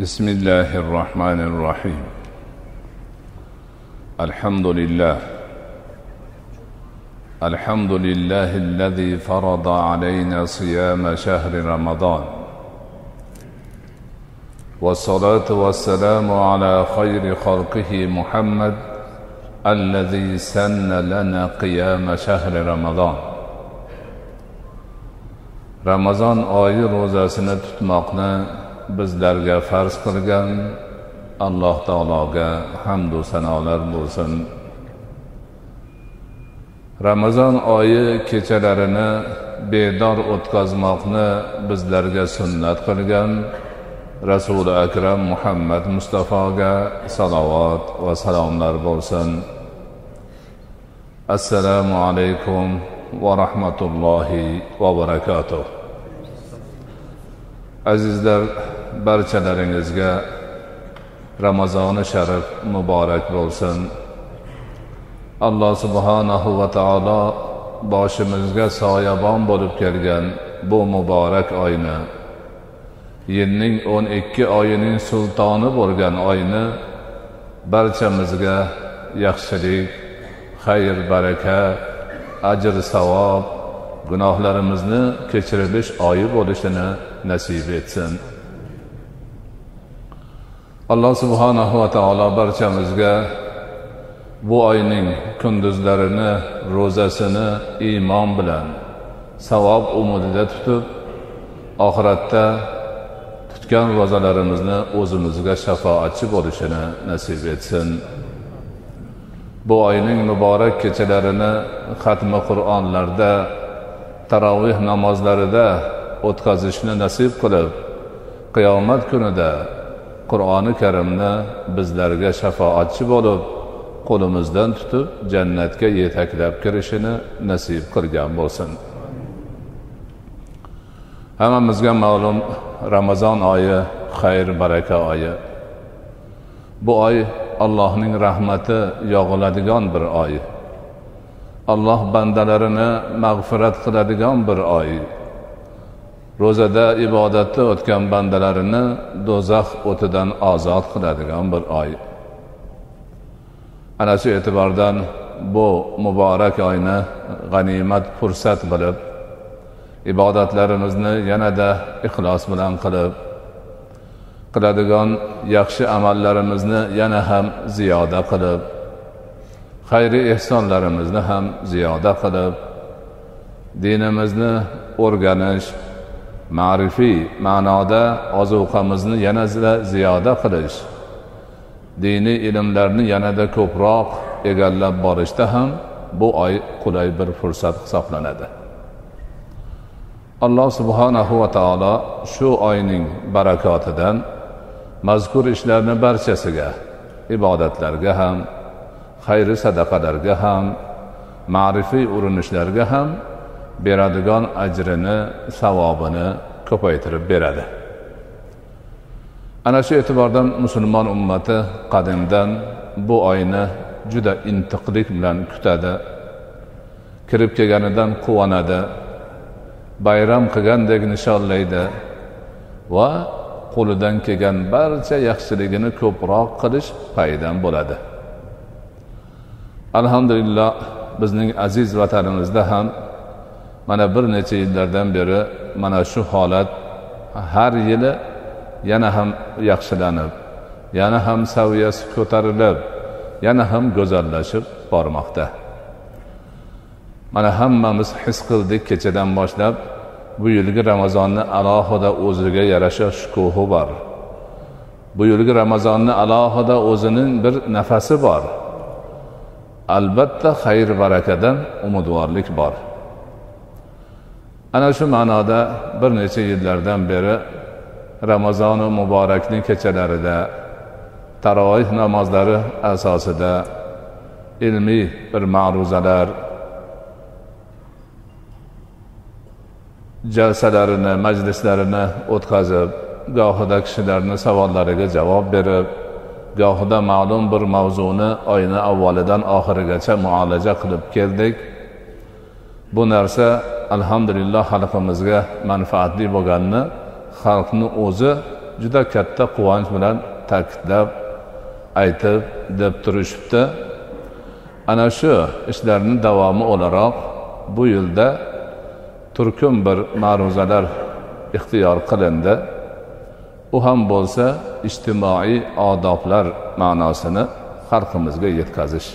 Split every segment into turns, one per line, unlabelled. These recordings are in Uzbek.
بسم الله الرحمن الرحيم. الحمد لله. الحمد لله الذي فرض علينا صيام شهر رمضان. والصلاة والسلام على خير خلقه محمد الذي سن لنا قيام شهر رمضان. ramazon oyi ro'zasini tutmoqni bizlarga farz qilgan alloh taologa hamdu sanolar bo'lsin. Ramazon oyi kechalarini bedor o'tkazmoqni bizlarga sunnat qilgan rasuli akram muhammad mustafoga salovat va salomlar bo'lsin. Assalomu alaykum va rahmatullohi va barakatuh. Azizlar barchalaringizga ramazoni sharif muborak bo'lsin. Alloh subhanahu va taolo boshimizga soyabon bo'lib kelgan bu muborak oyni yilning o'n ikki oyining sultoni bo'lgan oyni barchamizga yaxshilik xayr baraka ajr savob gunohlarimizni kechirilish oyi bo'lishini nasib etsin. Alloh subhanahu va taolo barchamizga bu oyning kunduzlarini ro'zasini iymon bilan savob umidida tutib oxiratda tutgan ro'zalarimizni o'zimizga shafoatchi bo'lishini nasib etsin. Bu oyning muborak kechalarini xatmi qur'onlarda taroveh namozlarida o'tkazishni nasib qilib qiyomat kunida qur'oni karimni bizlarga shafoatchi bo'lib qo'limizdan tutib jannatga yetaklab kirishini nasib qilgan bo'lsin. Hammamizga ma'lum ramazon oyi xayr baraka oyi. Bu oy allohning rahmati yog'iladigan bir oy. Alloh bandalarini mag'firat qiladigan bir oy. Ro'zada ibodatda o'tgan bandalarini do'zax o'tidan ozod qiladigan bir oy. Ana shu e'tibordan bu muborak oyni g'animat fursat bilib ibodatlarimizni yanada ixlos bilan qilib qiladigan yaxshi amallarimizni yana ham ziyoda qilib xayri ehsonlarimizni ham ziyoda qilib dinimizni o'rganish ma'rifiy ma'noda ozuqamizni yanada ziyoda qilish. Diniy ilmlarni yanada ko'proq egallab borishda ham bu oy qulay bir fursat hisoblanadi. Alloh subhanahu va taolo shu oyning barakotidan mazkur ishlarni barchasiga ibodatlarga ham xayri sadaqalarga ham ma'rifiy urinishlarga ham beradigan ajrini savobini ko'paytirib beradi. Ana shu e'tibordan musulmon ummati qadimdan bu oyni juda intiqlik bilan kutadi. Kirib kelganidan quvonadi bayram qilgandek nishonlaydi va qo'lidan kelgan barcha yaxshiligini ko'proq qilish paydan bo'ladi. Alhamdulillah bizning aziz vatanimizda ham mana bir necha yillardan beri mana shu holat har yili yana ham yaxshilanib yana ham saviyasi ko'tarilib yana ham go'zallashib bormoqda. Mana hammamiz his qildik kechadan boshlab bu yilgi ramazonni alohida o'ziga yarasha shukuhi bor. Bu yilgi ramazonni alohida o'zining bir nafasi bor. Albatta xayr barakadan umidvorlik bor. Ana shu ma'noda bir necha yillardan beri ramazoni muborakning kechalarida taroveh namozlari asosida ilmiy bir ma'ruzalar jalsalarini majlislarini o'tkazib gohida kishilarni savollariga javob berib gohida ma'lum bir mavzuni oyni avvalidan oxirigacha muolaja qilib keldik. Bu narsa alhamdulillah xalqimizga manfaatli bo'lganini xalqni o'zi juda katta quvonch bilan ta'kidlab aytib deb turishibdi. Ana shu ishlarni davomi o'laroq bu yilda turkum bir ma'ruzalar ixtiyor qilindi. U ham bo'lsa ijtimoiy odoblar ma'nosini xalqimizga yetkazish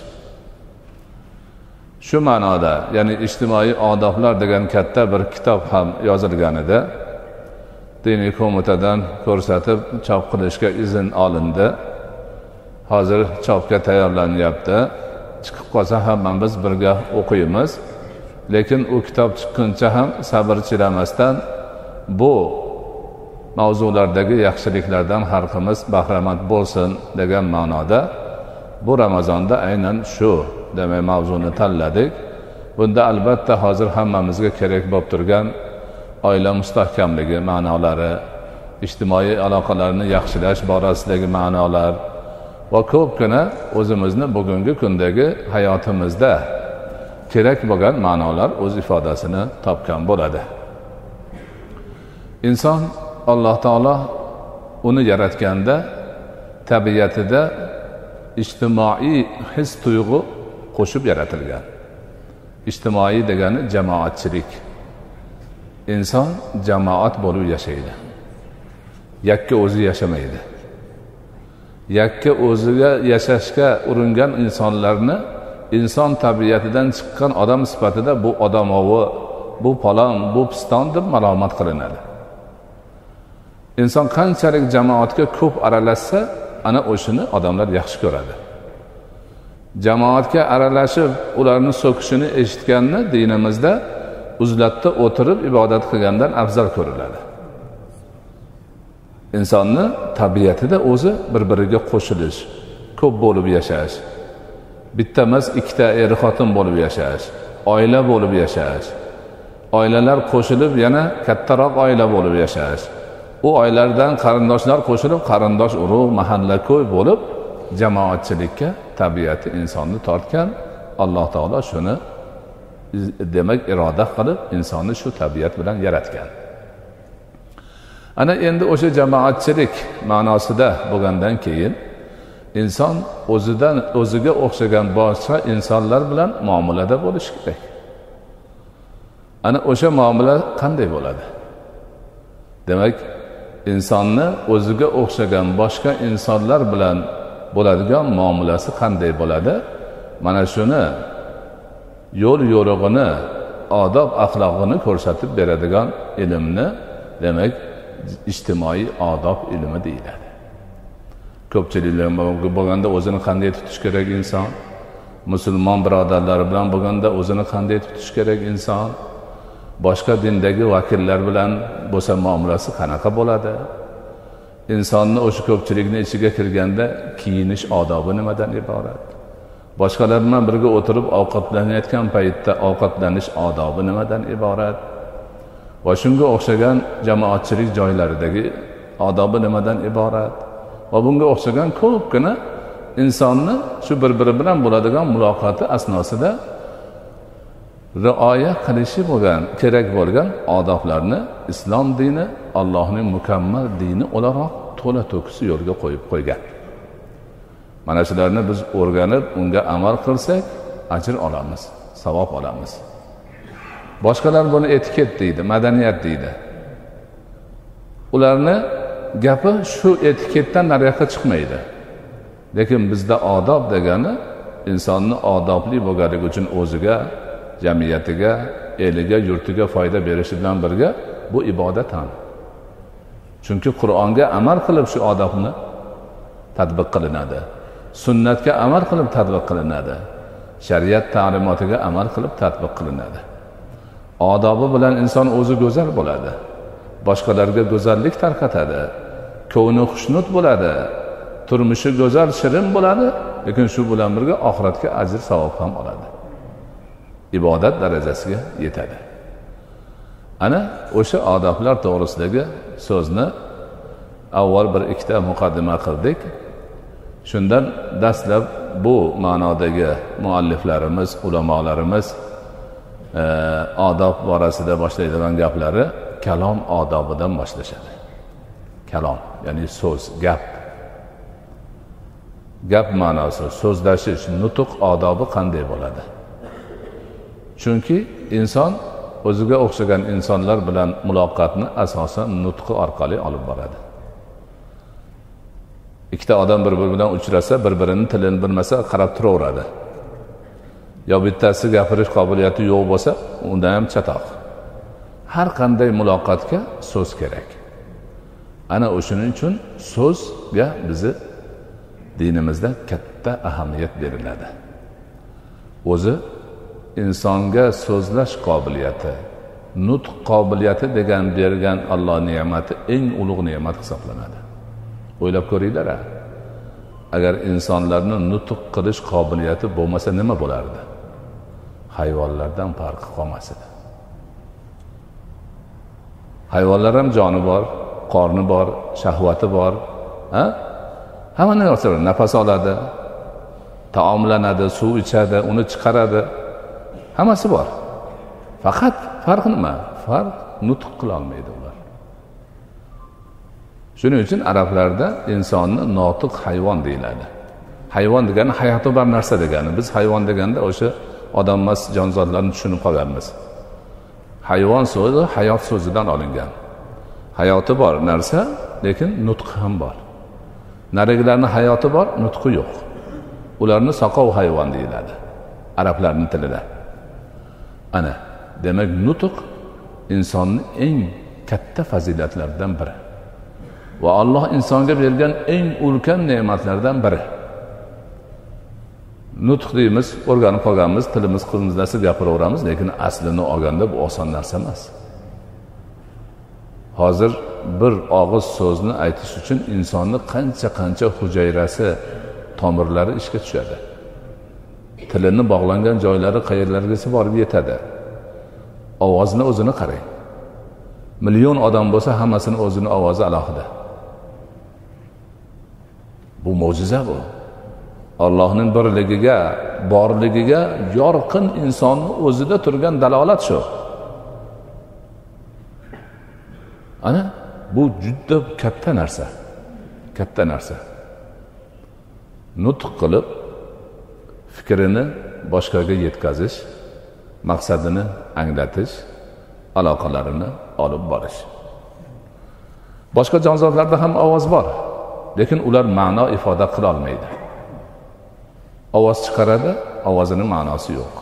shu ma'noda ya'ni ijtimoiy odoblar degan katta bir kitob ham yozilgan edi. Diniy qo'mitadan ko'rsatib chop qilishga izn olindi. Hozir chopga tayyorlanyapti. Chiqib qolsa hammamiz birga o'qiymiz. Lekin u kitob chiqquncha ham sabr chidamasdan bu mavzulardagi yaxshiliklardan xalqimiz bahramand bo'lsin degan ma'noda. Bu ramazonda aynan shu demak mavzuni tanladik. Bunda albatta hozir hammamizga kerak bo'lib turgan oila mustahkamligi ma'nolari ijtimoiy aloqalarni yaxshilash borasidagi ma'nolar va ko'pgina o'zimizni bugungi kundagi hayotimizda kerak bo'lgan ma'nolar o'z ifodasini topgan bo'ladi. Inson alloh taolo uni yaratganda tabiatida ijtimoiy his tuyg'u qo'shib yaratilgan. Ijtimoiy degani jamoatchilik. Inson jamoat bo'lib yashaydi. Yakka o'zi yashamaydi. Yakka o'ziga yashashga uringan insonlarni inson tabiatidan chiqqan odam sifatida bu odamovi bu palon bu piston deb malomat qilinadi. Inson qanchalik jamoatga ko'p aralashsa ana o'shani odamlar yaxshi ko'radi. Jamoatga aralashib ularni so'kishini eshitganni dinimizda uzlatda o'tirib ibodat qilgandan afzal ko'riladi. Insonni tabiatida o'zi bir biriga qo'shilish ko'p bo'lib yashash bitta emas ikkita er xotin bo'lib yashash oila bo'lib yashash oilalar qo'shilib yana kattaroq oila bo'lib yashash u oilalardan qarindoshlar qo'shilib qarindosh urug' mahalla ko'y bo'lib jamoatchilikka tabiati insonni tortgan alloh taolo shuni demak iroda qilib insonni shu tabiat bilan yaratgan. Ana endi o'sha jamoatchilik ma'nosida bo'lgandan keyin inson o'zidan o'ziga o'xshagan boshqa insonlar bilan muomalada bo'lishi kerak. Ana o'sha muomala qanday bo'ladi? Demak insonni o'ziga o'xshagan boshqa insonlar bilan bo'ladigan muomalasi qanday bo'ladi? Mana shuni yo'l yo'rig'ini odob axloqini ko'rsatib beradigan ilmni demak ijtimoiy odob ilmi deyiladi. Ko'pchiliklar bo'lganda o'zini qanday tutish kerak inson? Musulmon birodarlari bilan bo'lganda o'zini qanday tutish kerak inson? Boshqa dindagi vakillar bilan bo'lsa muomalasi qanaqa bo'ladi? Insonni o'sha ko'pchilikni ichiga kirganda kiyinish odobi nimadan iborat? Boshqalar bilan birga o'tirib ovqatlanayotgan paytda ovqatlanish odobi nimadan iborat? Va shunga o'xshagan jamoatchilik joylaridagi odobi nimadan iborat? Va bunga o'xshagan ko'pgina insonni shu bir biri bilan bo'ladigan muloqoti asnosida rioya qilishi bo'lgan kerak bo'lgan odoblarni islom dini allohning mukammal dini o'laroq to'la to'kis yo'lga qo'yib qo'ygan. Mana shularni biz o'rganib unga amal qilsak ajr olamiz savob olamiz. Boshqalar buni etiket deydi madaniyat deydi. Ularni gapi shu etiketdan nariyoqqa chiqmaydi. Lekin bizda odob degani insonni odobli bo'lganligi uchun o'ziga jamiyatiga eliga yurtiga foyda berishi bilan birga bu ibodat ham. Chunki qur'onga amal qilib shu odobni tadbiq qilinadi. Sunnatga amal qilib tadbiq qilinadi. Shariat ta'limotiga amal qilib tadbiq qilinadi. Odobi bilan inson o'zi go'zal bo'ladi. Boshqalarga go'zallik tarqatadi. Ko'ngli xushnud bo'ladi. Turmushi go'zal shirin bo'ladi. Lekin shu bilan birga oxiratga ajr savob ham oladi. Ibodat darajasiga yetadi. Ana o'sha odoblar to'g'risidagi so'zni avval bir ikkita muqaddima qildik. Shundan dastlab bu ma'nodagi mualliflarimiz ulamolarimiz e, odob borasida boshlaydigan gaplari kalom odobidan boshlashadi. Kalom ya'ni so'z gap. Gap ma'nosi so'zlashish nutq odobi qanday bo'ladi? Chunki inson o'ziga o'xshagan insonlar bilan muloqotni asosan nutqi orqali olib boradi. Ikkita odam bir biri bilan uchrasa bir birini tilini bilmasa qarab turaveradi. Yo bittasi gapirish qobiliyati yo'q bo'lsa unda ham chatoq. Har qanday muloqotga so'z kerak. Ana o'shaning uchun so'zga bizni dinimizda katta ahamiyat beriladi. O'zi insonga so'zlash qobiliyati nutq qobiliyati degan bergan alloh ne'mati eng ulug' ne'mat hisoblanadi. O'ylab ko'ringlar agar insonlarni nutq qilish qobiliyati bo'lmasa nima bo'lardi? Hayvonlardan farqi qolmas edi. Hayvonlar ham joni bor qorni bor shahvati bor ha? Hamma narsa bor. Nafas oladi taomlanadi suv ichadi uni chiqaradi. Hammasi bor. Faqat farq nima? Farq nutq qilolmaydi ular. Shuning uchun arablarda insonni notiq hayvon deyiladi. Hayvon degani hayoti bor narsa degani. Biz hayvon deganda o'sha odam emas jonzotlarni tushunib qolganmiz hayvon so'zi hayot so'zidan olingan. Hayoti bor narsa lekin nutqi ham bor. Narigilarni hayoti bor nutqi yo'q. Ularni soqov hayvon deyiladi arablarni tilida. Ana demak nutq insonni eng katta fazilatlaridan biri. Va alloh insonga bergan eng ulkan ne'matlardan biri. Nutq deymiz o'rganib qolganmiz tilimiz qimizlasa gapiraveramiz lekin aslini olganda bu oson narsa emas. Hozir bir og'iz so'zni aytish uchun insonni qancha qancha hujayrasi tomirlari ishga tushadi. Tilini bog'langan joylari qayerlargacha borib yetadi? Ovozni o'zini qarang. Million odam bo'lsa hammasini o'zini ovozi alohida. Bu mo'jiza bu. Allohning birligiga borligiga yorqin insonni o'zida turgan dalolat shu. Ana bu juda katta narsa katta narsa. Nutq qilib fikrini boshqaga yetkazish maqsadini anglatish aloqalarini olib borish. Boshqa jonzotlarda ham ovoz bor lekin ular ma'no ifoda qilolmaydi ovoz chiqaradi ovozini ma'nosi yo'q.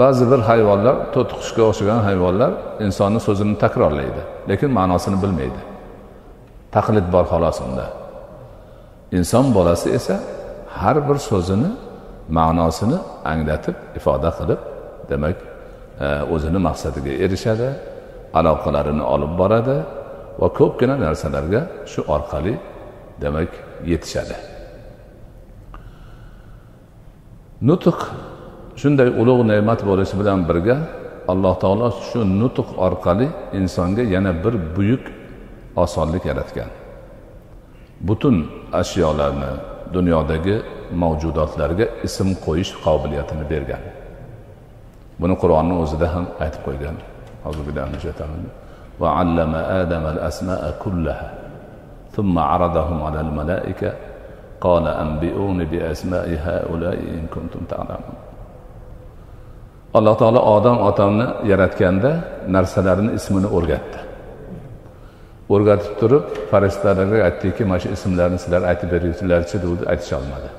Ba'zi bir hayvonlar to'tiqushga o'xshagan hayvonlar insonni so'zini takrorlaydi lekin ma'nosini bilmaydi. Taqlid bor xolos unda. Inson bolasi esa har bir so'zini ma'nosini anglatib ifoda qilib demak e, o'zini maqsadiga erishadi aloqalarini olib boradi va ko'pgina narsalarga shu orqali demak yetishadi. Nutq shunday ulug' ne'mat bo'lishi bilan birga alloh taolo shu nutq orqali insonga yana bir buyuk osonlik yaratgan. Butun ashyolarni dunyodagi mavjudotlarga ism qo'yish qobiliyatini bergan buni qur'onni o'zida ham aytib qo'ygan وعلم آدم الأسماء كلها ثم عرضهم على الملائكة قال أنبئوني بأسماء هؤلاء إن كنتم تعلمون alloh taolo odam otamni yaratganda narsalarni ismini o'rgatdi o'rgatib turib farishtalarga aytdiki mana shu ismlarni sizlar aytib beringlarchi degdi aytisholmadi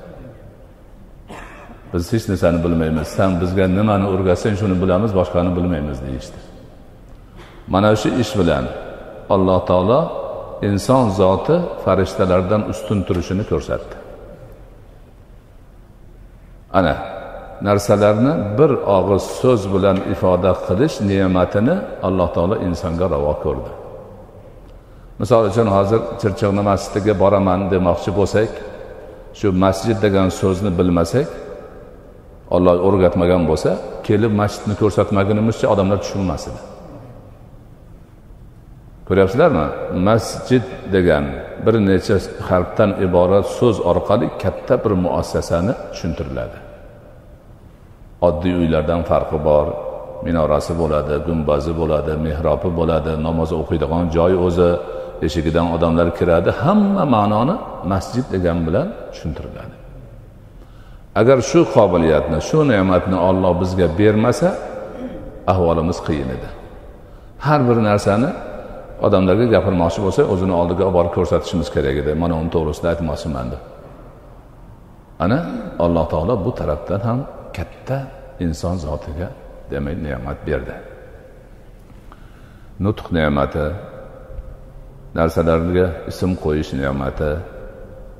Biz hech narsani bilmaymiz. San bizga nimani o'rgatsang shuni bilamiz boshqani bilmaymiz deyishdi mana shu ish bilan alloh taolo inson zoti farishtalardan ustun turishini ko'rsatdi. Ana narsalarni bir og'iz so'z bilan ifoda qilish ne'matini alloh taolo insonga ravo ko'rdi. Misol uchun hozir chirchiqni masjidiga boraman demoqchi bo'lsak shu masjid degan so'zni bilmasak olloh o'rgatmagan bo'lsa kelib masjidni ko'rsatmagunimizcha odamlar tushunmas edi. Ko'ryapsizlarmi? Masjid degan bir necha harfdan iborat so'z orqali katta bir muassasani tushuntiriladi. Oddiy uylardan farqi bor minorasi bo'ladi gumbazi bo'ladi mehrobi bo'ladi namoz o'qiydigan joy o'zi eshigidan odamlar kiradi hamma ma'noni masjid degan bilan tushuntiriladi. Agar shu qobiliyatni shu ne'matni olloh bizga bermasa ahvolimiz qiyin edi. Har bir narsani odamlarga gapirmoqchi bo'lsa o'zini oldiga olib borib ko'rsatishimiz kerak edi. Mana uni to'g'risida aytmoqchiman deb. Ana alloh taolo bu tarafdan ham katta inson zotiga demak ne'mat berdi. Nutq ne'mati narsalarga ism qo'yish ne'mati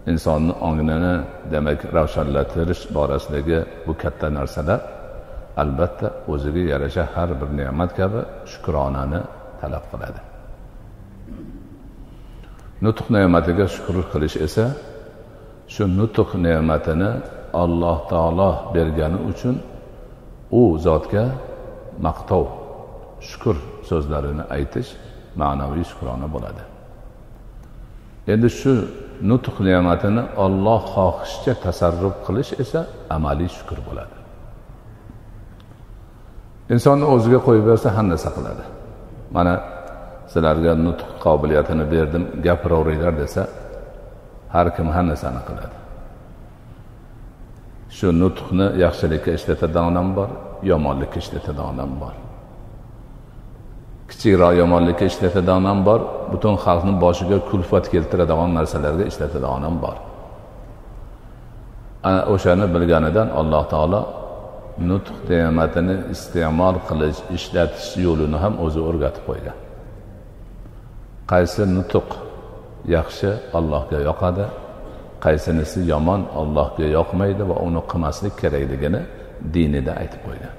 insonni ongini demak ravshanlantirish borasidagi bu katta narsalar albatta o'ziga yarasha har bir ne'mat kabi shukronani talab qiladi. Nutq ne'matiga shukur qilish esa shu nutq ne'matini alloh taolo bergani uchun u zotga maqtov shukur so'zlarini aytish ma'naviy shukrona bo'ladi. Endi shu nutq ne'matini olloh xohishicha tasarruf qilish esa amaliy shukur bo'ladi. Insonni o'ziga qo'yib bersa har narsa qiladi mana sizlarga nutq qobiliyatini berdim gapiraveringlar desa har kim har narsani qiladi. Shu nutqni yaxshilikka ishlatadigan odam bor yomonlikka ishlatadigan odam bor. Kichikroq yomonlikka ishlatadigan ham bor. Butun xalqni boshiga kulfat keltiradigan narsalarga ishlatadigan ham bor. Ana o'shani bilganidan alloh taolo nutq ne'matini iste'mol qilish ishlatish yo'lini ham o'zi o'rgatib qo'ygan. Qaysi nutq yaxshi allohga yoqadi qaysinisi yomon allohga yoqmaydi va uni qilmaslik kerakligini dinida aytib qo'ygan.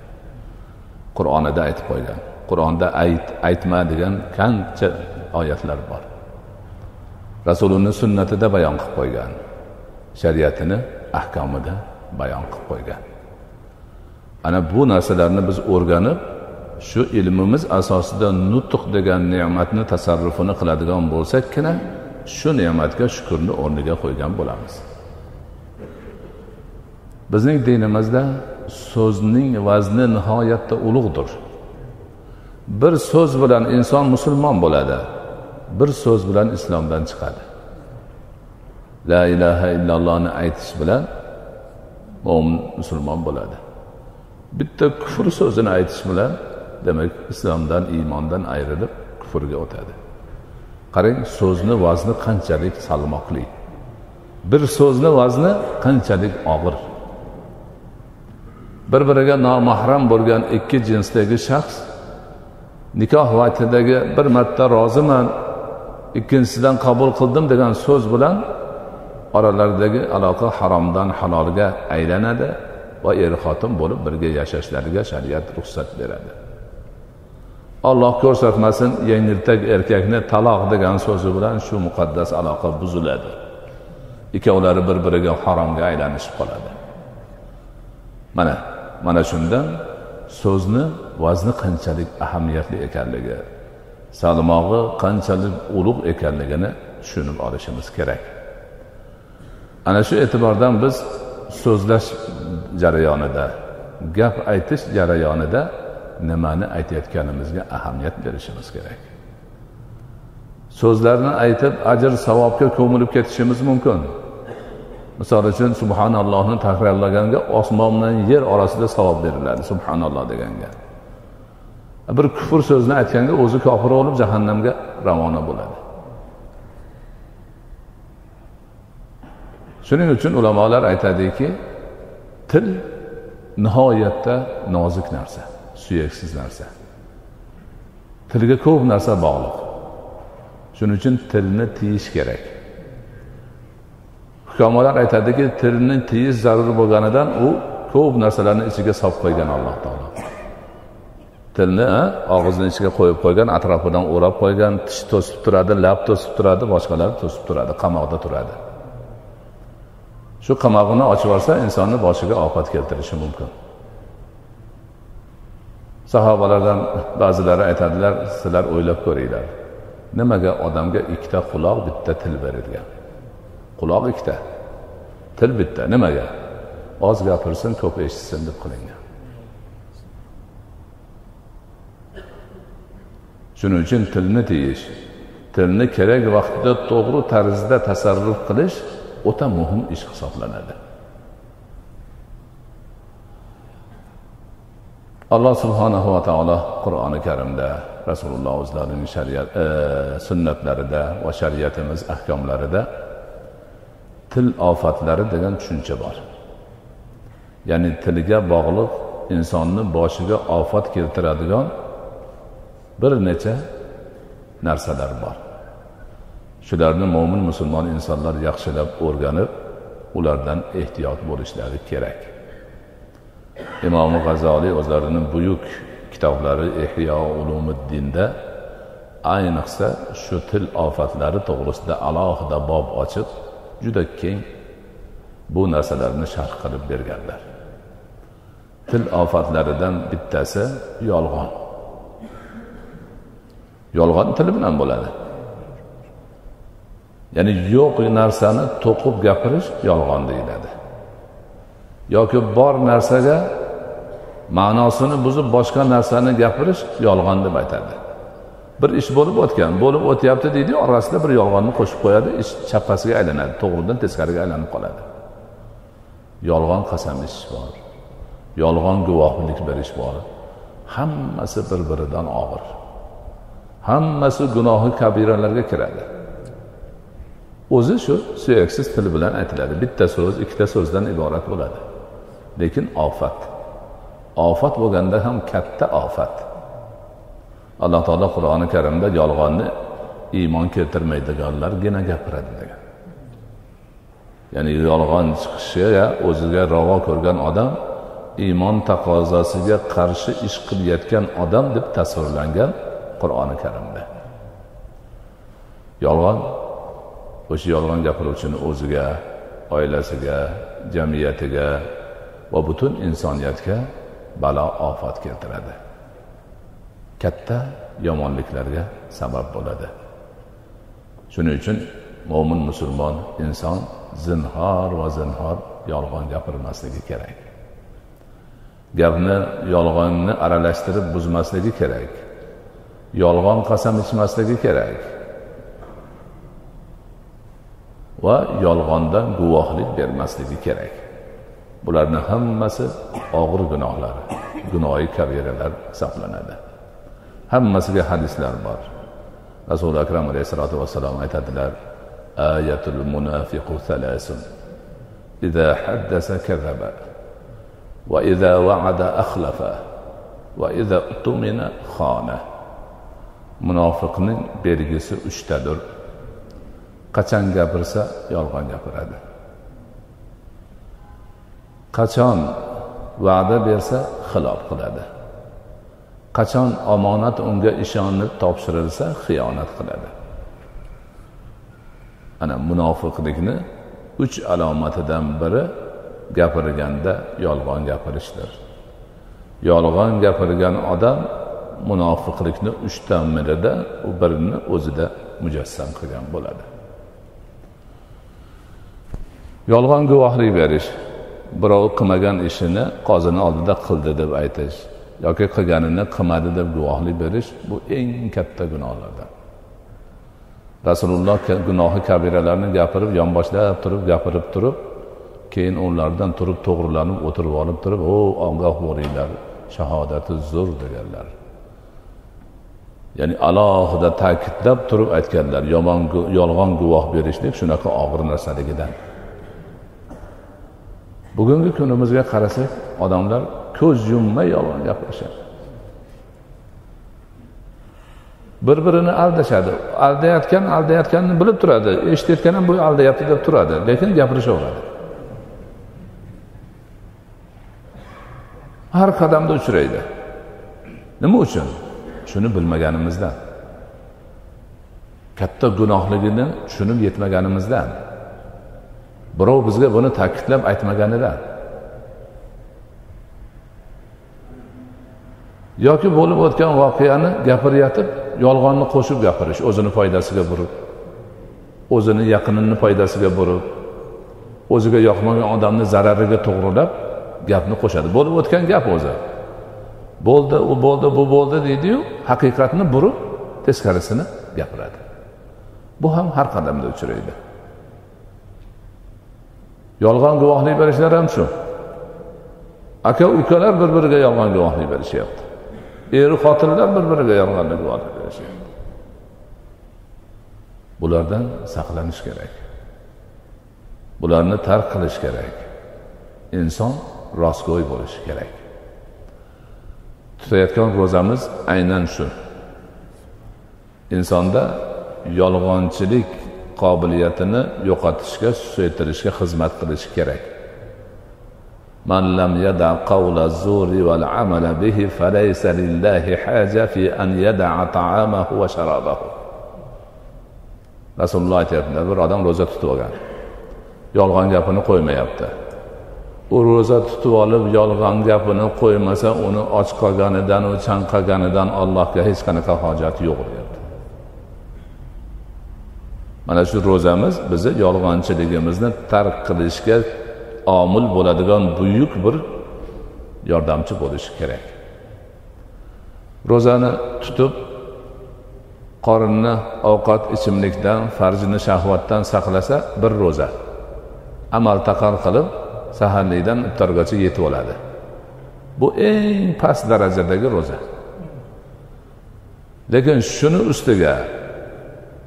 Qur'onida aytib qo'ygan. Qur'onda ayt aytma degan qancha oyatlar bor. Rasulini sunnatida bayon qilib qo'ygan shariatini ahkomida bayon qilib qo'ygan. Ana bu narsalarni biz o'rganib shu ilmimiz asosida nutq degan ne'matni tasarrufini qiladigan bo'lsakkina shu ne'matga shukurni o'rniga qo'ygan bo'lamiz. Bizning dinimizda so'zning vazni nihoyatda ulug'dir. Bir so'z bilan inson musulmon bo'ladi bir so'z bilan islomdan chiqadi. La ilaha illallohni aytish bilan mo'min musulmon bo'ladi. Bitta kufr so'zini aytish bilan demak islomdan iymondan ayrilib kufrga o'tadi. Qarang so'zni vazni qanchalik salmoqli. Bir so'zni vazni qanchalik og'ir. Bir biriga nomahram bo'lgan ikki jinsdagi shaxs nikoh vaqtidagi bir marta roziman ikkinchisidan qabul qildim degan so'z bilan oralaridagi aloqa haromdan halolga aylanadi va er xotin bo'lib birga yashashlariga shariat ruxsat beradi. Olloh ko'rsatmasin yengiltak erkakni taloq degan so'zi bilan shu muqaddas aloqa buziladi. Ikkovlari bir biriga haromga aylanishib qoladi. Mana mana shundan so'zni vazni qanchalik ahamiyatli ekanligi salmog'i qanchalik ulug' ekanligini tushunib olishimiz kerak. Ana shu e'tibordan biz so'zlash jarayonida gap aytish jarayonida nimani aytayotganimizga ahamiyat berishimiz kerak. So'zlarni aytib ajr savobga ko'milib ketishimiz mumkin. Misol uchun subhanallohni takrorlaganga osmon bilan yer orasida savob beriladi subhanalloh deganga. Bir kufr so'zni aytganga o'zi kofir bo'lib jahannamga ravona bo'ladi. Shuning uchun ulamolar aytadiki til nihoyatda nozik narsa suyaksiz narsa. Tilga ko'p narsa bog'liq. Shuning uchun tilni tiyish kerak. Hukamolar aytadiki tilni tiyish zarur bo'lganidan u ko'p narsalarni ichiga solib qo'ygan alloh taolo. Tilni og'izni ichiga qo'yib qo'ygan atrofidan o'rab qo'ygan tish to'sib turadi lab to'sib turadi boshqalar to'sib turadi qamoqda turadi. Shu qamog'ini ochib yuborsa insonni boshiga ofat keltirishi mumkin. Sahobalardan ba'zilari aytadilar sizlar o'ylab ko'ringlar nimaga odamga ikkita quloq bitta til berilgan? Quloq ikkita. Til bitta nimaga? Oz gapirsin ko'p eshitsin deb qilingan shuning uchun tilni tiyish tilni kerak vaqtda to'g'ri tarzda tasarruf qilish o'ta muhim ish hisoblanadi. Alloh subhanahu va taolo qur'oni karimda rasululloh o'zlarining shariat e, sunnatlarida va shariatimiz ahkomlarida til ofatlari degan tushuncha bor. Ya'ni tilga bog'liq insonni boshiga ofat keltiradigan bir necha narsalar bor. Shularni mo'min musulmon insonlar yaxshilab o'rganib ulardan ehtiyot bo'lishlari kerak. Imom g'azoliy o'zlarini buyuk kitoblari ehyo ulumiddinda ayniqsa shu til ofatlari to'g'risida alohida bob ochib juda keng bu narsalarni sharh qilib berganlar. Til ofatlaridan bittasi yolg'on. Yolg'on til bilan bo'ladi. Ya'ni yo'q narsani to'qib gapirish yolg'on deyiladi. Yoki bor narsaga ma'nosini buzib boshqa narsani gapirish yolg'on deb aytadi. Bir ish bo'lib o'tgan bo'lib o'tyapti deydiyu orasida bir yolg'onni qo'shib qo'yadi ish chappasiga aylanadi to'g'ridan teskariga aylanib qoladi. Yolg'on qasam ichish bor yolg'on guvohlik berish bor hammasi bir biridan og'ir hammasi gunohi kabiralarga kiradi. O'zi shu suyaksiz til bilan aytiladi bitta so'z ikkita so'zdan iborat bo'ladi. Lekin ofat ofat bo'lganda ham katta ofat. Alloh taolo qur'oni karimda yolg'onni iymon keltirmaydiganlargina gapiradi degan. Ya'ni yolg'on chiqishiga o'ziga ravo ko'rgan odam iymon taqozosiga qarshi ish qilayotgan odam deb tasvirlangan qur'oni karimda. Yolg'on o'sha yolg'on gapiruvchini o'ziga oilasiga jamiyatiga va butun insoniyatga balo ofat keltiradi. Katta yomonliklarga sabab bo'ladi. Shuning uchun mo'min musulmon inson zinhor va zinhor yolg'on gapirmasligi kerak. Gapni yolg'onni aralashtirib buzmasligi kerak. Yolg'on qasam ichmasligi kerak. Va yolg'ondan guvohlik bermasligi kerak. Bularni hammasi og'ir gunohlar gunoyi kabiralar hisoblanadi. hammasiga hadislar bor. Rasuli akram alayhissalotu vassalom aytadilar ayatul munafiqu thalasun ida haddasa kazaba va ida va'ada axlafa va ida utumina xona munofiqning belgisi uchtadir. Qachon gapirsa yolg'on gapiradi. Qachon va'da bersa xilof qiladi. Qachon omonat unga ishonib topshirilsa xiyonat qiladi. Ana munofiqlikni uch alomatidan biri gapirganda yolg'on gapirishdir. Yolg'on gapirgan odam munofiqlikni uchdan birida u birini o'zida mujassam qilgan bo'ladi. Yolg'on guvohlik berish birov qilmagan ishini qozini oldida qildi deb aytish yoki qilganini qilmadi deb guvohlik berish bu eng katta gunohlardan. Rasululloh gunohi kabiralarni gapirib yonboshlab turib gapirib turib keyin ulardan turib to'g'rilanib o'tirib olib turib o ogoh bo'linglar shahodati zo'r deganlar. Ya'ni alohida ta'kidlab turib aytganlar yomon yolg'on guvoh berishlik shunaqa og'ir narsaligidan bugungi kunimizga qarasak odamlar ko'z yummay yolg'on gapirishadi bir birini aldashadi. Aldayotgan aldayotganini bilib turadi. Eshitayotgan ham bu aldayapti deb turadi lekin gapirishaveradi har qadamda uchraydi. Nima uchun? Shuni bilmaganimizdan. Katta gunohligini tushunib yetmaganimizdan. Birov bizga buni ta'kidlab aytmaganidan yoki bo'lib o'tgan voqeani gapiryotib yolg'onni qo'shib gapirish o'zini foydasiga burib o'zini yaqinini foydasiga burib o'ziga yoqmagan odamni zarariga to'g'rilab gapni qo'shadi. Bo'lib o'tgan gap o'zi. Bo'ldi u bo'ldi bu bo'ldi deydiyu haqiqatni burib teskarisini gapiradi. Bu ham har qadamda uchraydi. Yolg'on guvohlik berishlar ham shu. Aka ukalar bir biriga yolg'on guvohlik berishyapti. Eri xotinlar bir biriga yolg'on guvohlik berishyapti. Bulardan saqlanish kerak. Bularni tark qilish kerak. Inson rostgo'y bo'lishi kerak. Tutayotgan ro'zamiz aynan shu. Insonda yolg'onchilik qobiliyatini yo'qotishga susaytirishga xizmat qilishi kerak من لم يدع قول الزور والعمل به فليس لله حاجة في أن يدع طعامه وشرابه rasululloh aytyaptilar bir odam ro'za tutib olgan yolg'on gapini qo'ymayapti u ro'za tutib olib yolg'on gapini qo'ymasa uni och qolganidan u chanqaganidan allohga hech qanaqa hojati yo'q deyapti mana shu ro'zamiz bizni yolg'onchiligimizni tark qilishga omil bo'ladigan buyuk bir yordamchi bo'lishi kerak. Ro'zani tutib qorinni ovqat ichimlikdan farjini shahvatdan saqlasa bir ro'za. Amal taqal qilib saharlikdan iftorgacha yetib oladi. Bu eng past darajadagi ro'za. Lekin shuni ustiga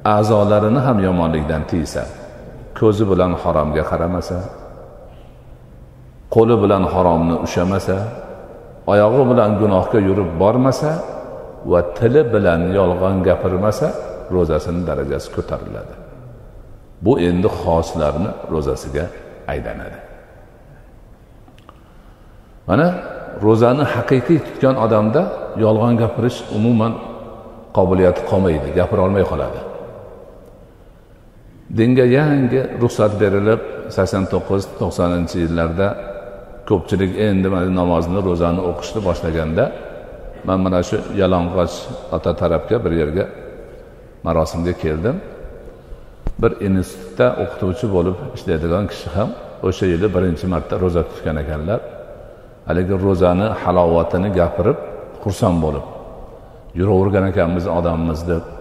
a'zolarini ham yomonlikdan tiysa ko'zi bilan haromga qaramasa qo'li bilan haromni ushlamasa oyog'i bilan gunohga yurib bormasa va tili bilan yolg'on gapirmasa ro'zasini darajasi ko'tariladi. Bu endi xoslarni ro'zasiga aylanadi. Mana ro'zani haqiqiy tutgan odamda yolg'on gapirish umuman qobiliyati qolmaydi gapira olmay qoladi. Dinga yangi ruxsat berilib sakson to'qqiz to'qsoninchi yillarda ko'pchilik endi mana namozni ro'zani o'qishni boshlaganda man mana shu yalang'och ota tarafga bir yerga marosimga keldim. Bir institutda o'qituvchi bo'lib ishlaydigan kishi ham o'sha yili birinchi marta ro'za tutgan ekanlar. Haligi ro'zani halovatini gapirib xursand bo'lib yuravergan ekanmiz odammiz deb.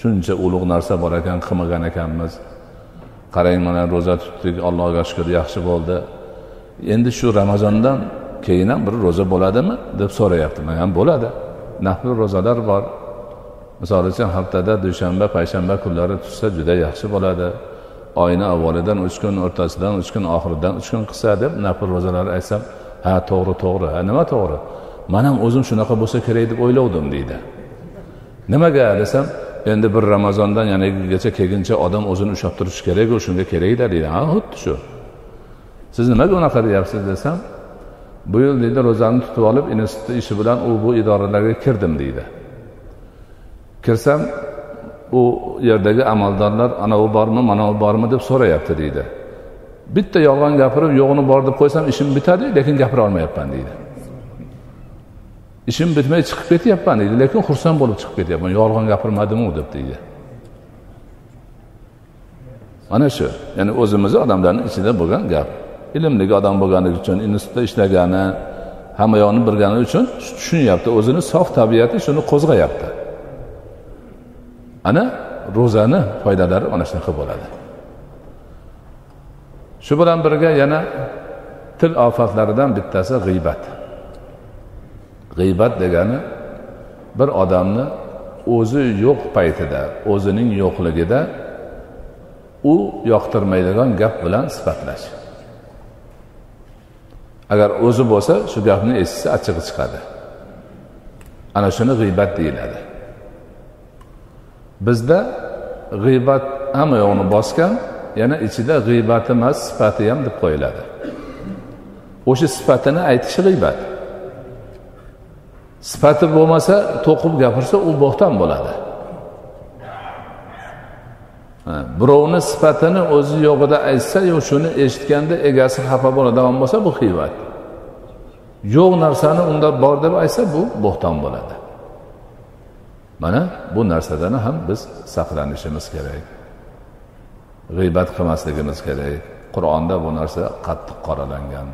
Shuncha ulug' narsa bor ekan qilmagan ekanmiz. Qarang mana ro'za tutdik allohga shukur yaxshi bo'ldi. Endi shu ramazondan keyin ham bir ro'za bo'ladimi? deb so'rayapti. Man ham bo'ladi. Nafl ro'zalar bor. Misol uchun haftada dushanba payshanba kunlari tutsa juda yaxshi bo'ladi. Oyni avvalidan uch kun o'rtasidan uch kun oxiridan uch kun qilsa deb nafl ro'zalar aytsam ha to'g'ri to'g'ri ha nima to'g'ri? Man ham o'zim shunaqa bo'lsa kerak deb o'ylovdim deydi. Nimaga desam endi bir ramazondan yanagigacha kelguncha odam o'zini ushlab turishi kerakku shunga kerakda deydi. Ha xuddi shu. Siz nimaga unaqa deyapsiz desam bu yil deydi ro'zani tutib olib institutni ishi bilan u bu idoralarga kirdim deydi. Kirsam u yerdagi amaldorlar anavi bormi manavi bormi? deb so'rayapti deydi. Bitta yolg'on gapirib yo'g'ini bor deb qo'ysam ishim bitadi lekin gapira olmayapman deydi. Ishim bitmay chiqib ketyapman deydi lekin xursand bo'lib chiqib ketyapman. Yolg'on gapirmadimu deb deydi mana shu. Ya'ni o'zimizni odamlarni ichida bo'lgan gap. Ilmli odam bo'lganligi uchun institutda ishlagani hamma yoqni bilgani uchun tushunyapti. O'zini sof tabiati shuni qo'zg'ayapti. Ana ro'zani foydalari mana shunaqa bo'ladi. Shu bilan birga yana til ofatlaridan bittasi g'iybat. G'iybat degani bir odamni o'zi yo'q paytida o'zining yo'qligida u yoqtirmaydigan gap bilan sifatlash. Agar o'zi bo'lsa shu gapni eshitsa achchig'i chiqadi. Ana shuni g'iybat deyiladi. Bizda g'iybat hamma yoqni bosgan yana ichida g'iybati emas sifati ham deb qo'yiladi. O'sha sifatini aytish g'iybat. Sifati bo'lmasa to'qib gapirsa u bo'xton bo'ladi. Birovni sifatini o'zi yo'g'ida aytsa yo shuni eshitganda egasi xafa bo'ladigan bo'lsa bu xiyvat yo'q narsani unda bor deb aytsa bu bo'xton bo'ladi. Mana bu narsadan ham biz saqlanishimiz kerak. G'iybat qilmasligimiz kerak. Qur'onda bu narsa qattiq qoralangan.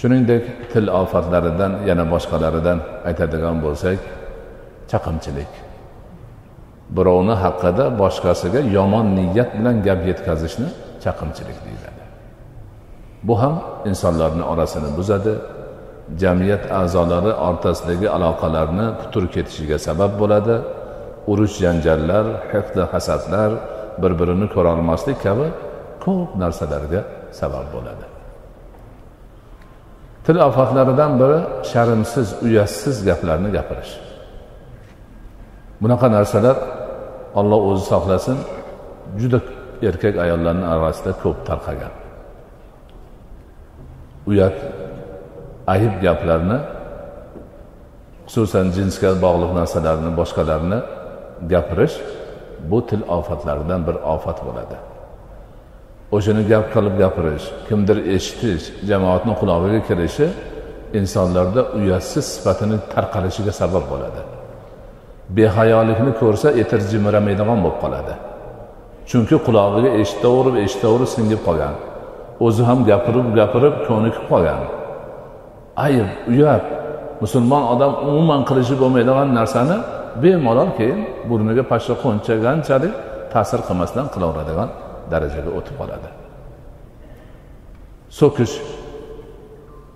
Shuningdek til ofatlaridan yana boshqalaridan aytadigan bo'lsak chaqimchilik. Birovni haqida boshqasiga yomon niyat bilan gap yetkazishni chaqimchilik deyiladi. Bu ham insonlarni orasini buzadi jamiyat a'zolari o'rtasidagi aloqalarni putur ketishiga sabab bo'ladi. Urush janjallar hiqdi hasadlar bir birini ko'rolmaslik kabi ko'p narsalarga sabab bo'ladi. Til ofatlaridan biri sharmsiz uyatsiz gaplarni gapirish. Bunaqa narsalar olloh o'zi saqlasin juda erkak ayollarni orasida ko'p tarqagan. Uyat ayib gaplarni xususan jinsga bog'liq narsalarni boshqalarni gapirish bu til ofatlaridan bir ofat bo'ladi. O'shani gap qilib gapirish kimdir eshitish jamoatni qulog'iga kirishi insonlarda uyatsiz sifatini tarqalishiga sabab bo'ladi. Behayolikni ko'rsa etir jimiramaydigan bo'lib qoladi. Chunki qulog'iga eshitaverib eshitaverib singib qolgan o'zi ham gapirib gapirib ko'nikib qolgan. Ayb uyat. Musulmon odam umuman qilishi bo'lmaydigan narsani bemalol keyin burniga pashsha qo'nchaganchalik ta'sir qilmasdan qilaveradigan darajaga o'tib qoladi so'kish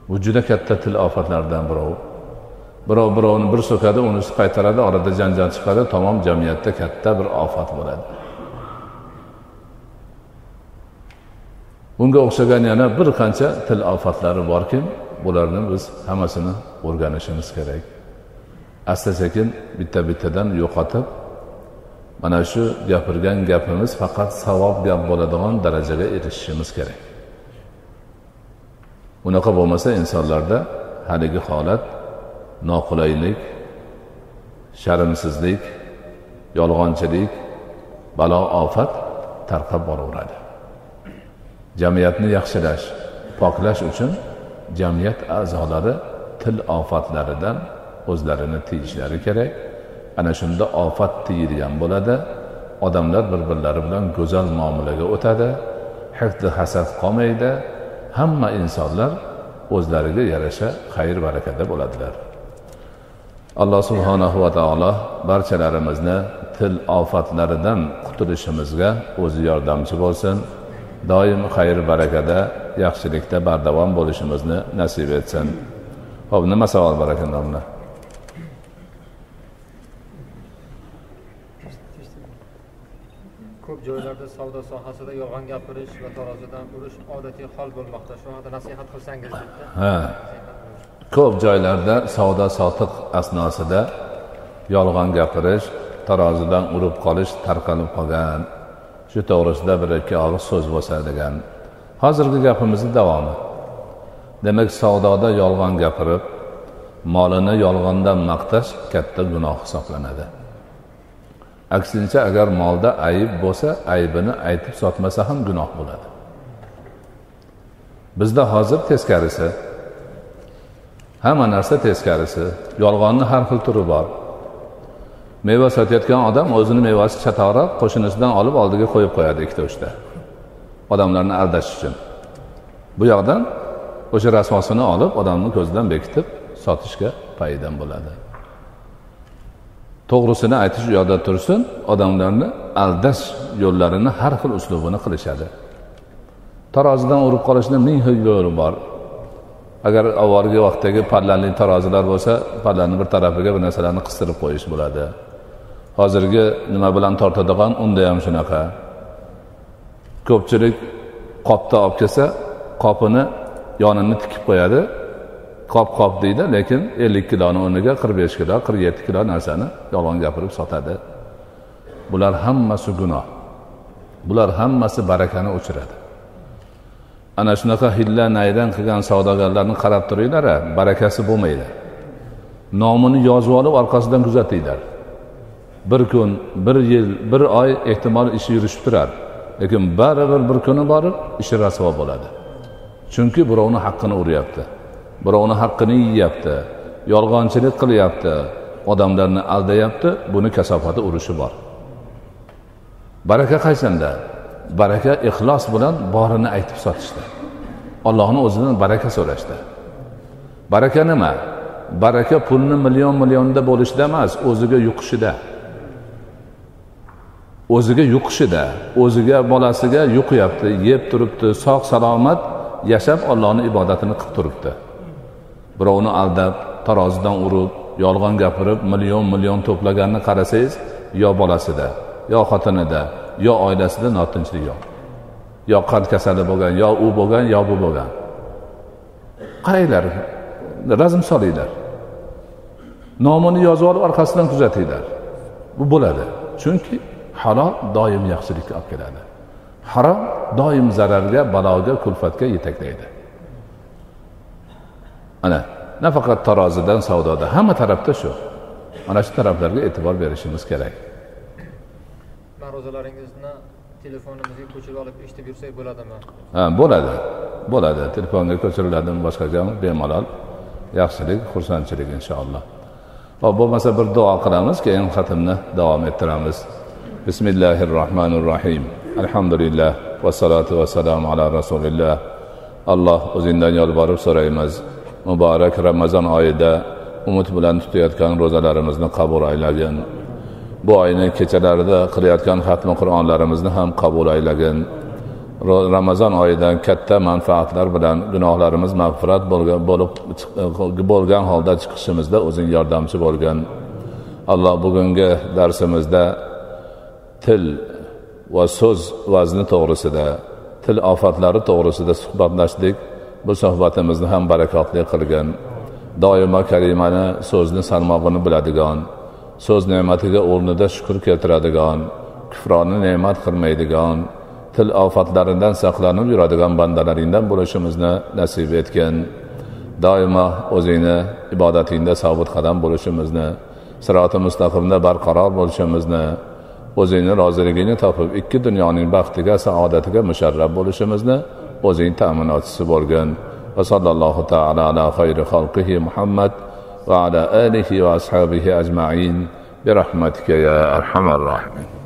bu juda katta til ofatlaridan birovi birov birovni bir so'kadi unisi qaytaradi orada janjal chiqadi tamom jamiyatda katta bir ofat bo'ladi. Bunga o'xshagan yana bir qancha til ofatlari borki bularni biz hammasini o'rganishimiz kerak. Asta sekin bitta bittadan yo'qotib mana shu gapirgan gapimiz faqat savob gap bo'ladigan darajaga erishishimiz kerak. Unaqa bo'lmasa insonlarda haligi holat noqulaylik sharmsizlik yolg'onchilik balo ofat tarqab boraveradi. Jamiyatni yaxshilash poklash uchun jamiyat a'zolari til ofatlaridan o'zlarini tiyishlari kerak. Ana shunda ofat tiyilgan bo'ladi. Odamlar bir birlari bilan go'zal muomalaga o'tadi. Hifdi hasad qolmaydi. Hamma insonlar o'zlariga yarasha xayr barakada bo'ladilar. Alloh subhanahu va taolo barchalarimizni til ofatlaridan qutulishimizga o'zi yordamchi bo'lsin. Doim xayr barakada yaxshilikda bardavom bo'lishimizni nasib etsin. Ho'p nima savol bor ekan domla
ko'p joylarda savdo sohasida yolg'on gapirish va tarozidan urish odatiy hol bo'lmoqda. Shu haqida nasihat qilsangiz debdi
ha. Ko'p joylarda savdo sotiq asnosida yolg'on gapirish tarozidan urib qolish tarqalib qolgan. Shu to'g'risida bir ikki og'iz so'z bo'lsa degan. Hozirgi gapimizni davomi. Demak savdoda yolg'on gapirib molini yolg'ondan maqtash katta gunoh hisoblanadi. Aksincha agar molda ayb bo'lsa aybini aytib sotmasa ham gunoh bo'ladi. Bizda hozir teskarisi hamma narsa teskarisi yolg'onni har xil turi bor. Meva sotayotgan odam o'zini mevasi chatoqroq qo'shnisidan olib oldiga qo'yib qo'yadi ikkita uchta. Odamlarni aldash uchun. Bu yoqdan o'sha rasmosini olib odamni ko'zidan bekitib sotishga paydan bo'ladi. To'g'risini aytish u yoqda tursin odamlarni aldash yo'llarini har xil uslubini qilishadi. Tarozidan urib qolishni ming xil yo'li bor. Agar avvalgi vaqtdagi pallali tarozilar bo'lsa pallani bir tarafiga bir narsalarni qistirib qo'yish bo'ladi. Hozirgi nima bilan tortadigan unda ham shunaqa. Ko'pchilik qopda olib kelsa qopini yonini tikib qo'yadi. Qop qop deydi lekin ellik kiloni o'rniga qirq besh kilo qirq yetti kilo narsani yolg'on gapirib sotadi. Bular hammasi gunoh. Bular hammasi barakani o'chiradi. Ana shunaqa hilla naydan qilgan savdogarlarni qarab turinglar barakasi bo'lmaydi. Nomini yozib olib orqasidan kuzatinglar bir kun bir yil bir oy ehtimol ishi yurishib turar lekin baribir bir kuni borib ishi rasvo bo'ladi. Chunki birovni haqqini uryapti. Birovni haqqini yeyapti yolg'onchilik qilyapti odamlarni aldayapti buni kasofati urushi bor. Baraka qaysanda? Baraka ixlos bilan borini aytib sotishda ollohni o'zidan baraka so'rashda baraka nima? Baraka pulni million millionda bo'lishida emas o'ziga yuqishida. O'ziga yuqishida o'ziga bolasiga yuqyapti yeb turibdi sog' salomat yashab ollohni ibodatini qilib turibdi. Birovni aldab tarozidan urib yolg'on gapirib million million to'plaganini qarasangiz yo bolasida yo xotinida yo oilasida notinchlik yo'q. Yo qand kasali bo'lgan yo u bo'lgan yo bu bo'lgan. Qaranglar razm solinglar. Nomini yozib olib orqasidan kuzatinglar. Bu bo'ladi. Chunki halol doim yaxshilikka olib keladi. Harom doim zararga baloga kulfatga yetaklaydi. Ana nafaqat tarozidan savdoda. Hamma tarafda shu. Mana shu taraflarga e'tibor berishimiz kerak.
Ma'ruzalaringizni telefonimizga ko'chirib olib eshitib yursak bo'ladimi?
Ha bo'ladi. Bo'ladi. Telefonga ko'chiriladimi boshqagami bemalol. Yaxshilik xursandchilik inshaalloh. Hop bo'lmasa bir duo qilamiz keyin xatmni davom ettiramiz. Bismillahi rohmanir rohim alhamdulillah. Vassalotu vassalamu ala rasulilloh alloh o'zingdan yolborib so'raymiz muborak ramazon oyida umid bilan tutayotgan ro'zalarimizni qabul aylagin. Bu oyni kechalarida qilayotgan xatmi qur'onlarimizni ham qabul aylagin. Ramazon oyidan katta manfaatlar bilan gunohlarimiz mag'firat bo'lib bo'lgan holda chiqishimizda o'zing yordamchi bo'lgin. Alloh bugungi darsimizda til va so'z vazni to'g'risida til ofatlari to'g'risida suhbatlashdik. Bu suhbatimizni ham barakotli qilgin doimo kalimani so'zni salmog'ini biladigan so'z ne'matiga o'rnida shukur keltiradigan kufroni ne'mat qilmaydigan til ofatlaridan saqlanib yuradigan bandalaringdan bo'lishimizni nasib etgin. Doimo o'zingni ibodatingda sobit qadam bo'lishimizni siroti mustaqimda barqaror bo'lishimizni o'zingni roziligingni topib ikki dunyoning baxtiga saodatiga musharraf bo'lishimizni o'zing ta'minotchisi bo'lgin va sallallohu taala ala xayri xalqihi muhammad va ala alihi va ashabihi ajmain برحمتك يا ارحم الراحمين